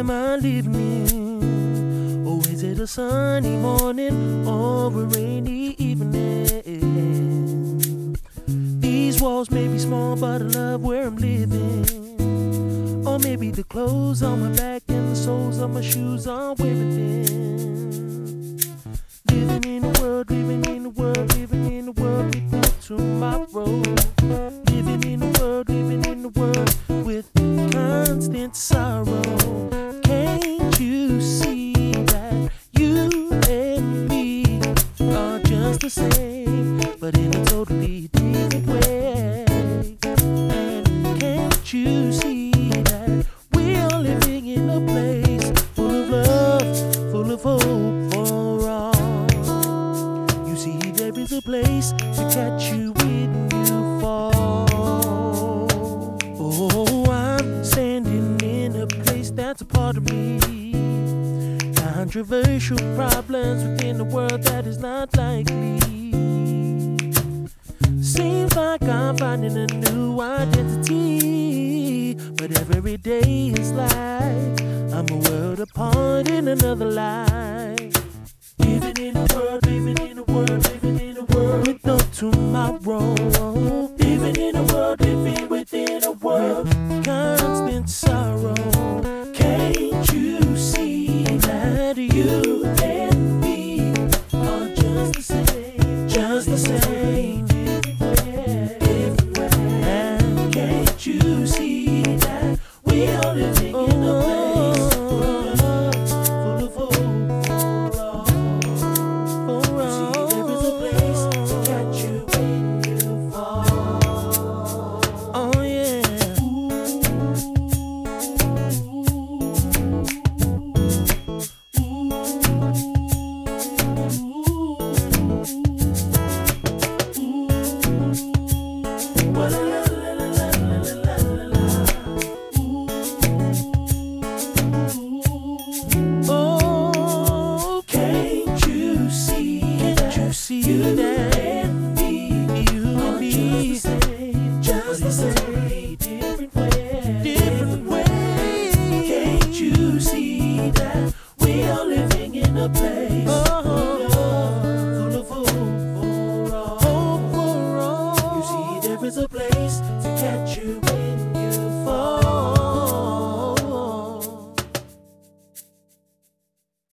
am I living in? Or is it a sunny morning or a rainy evening? Small, I love where I'm living. Or maybe the clothes on my back and the soles of my shoes are wearing thin. Living in a world, living in a world, living in a world with no tomorrow. Living in a world, living in a world with constant sorrow. Can't you see that you and me are just the same, but in a totally place to catch you when you fall. Oh, I'm standing in a place that's a part of me. Controversial problems within a world that is not likely. Seems like I'm finding a new identity, but every day is like I'm a world apart in another life. Just see